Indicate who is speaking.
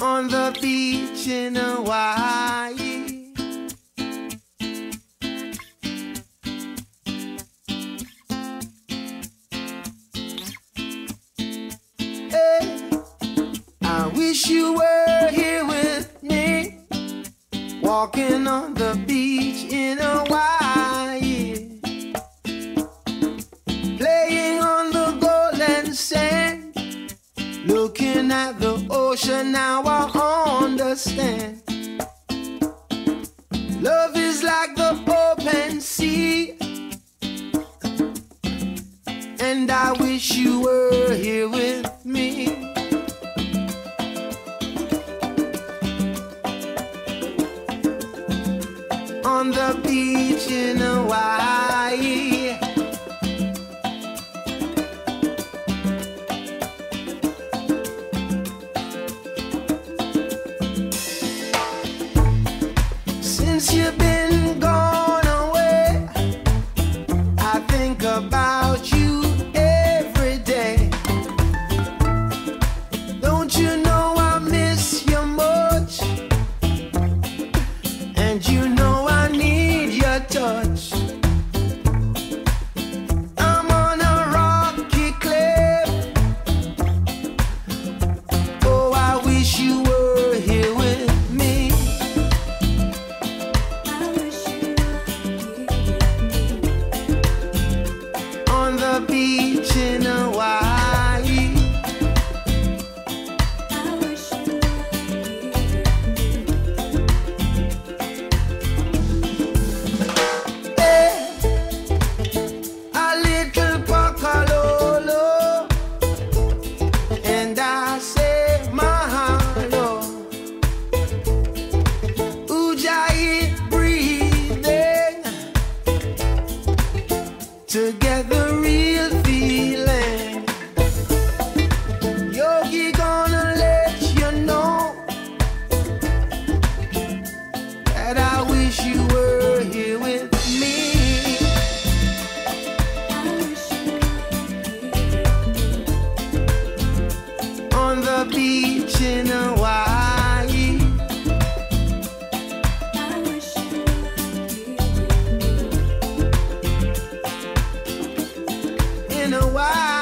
Speaker 1: On the beach in Hawaii. Hey, I wish you were here with me, walking on the beach. The ocean. Now I understand. Love is like the open sea. And I wish you were here with me. On the beach in Hawaii. Since you've been gone away, I think about on real feeling. know why.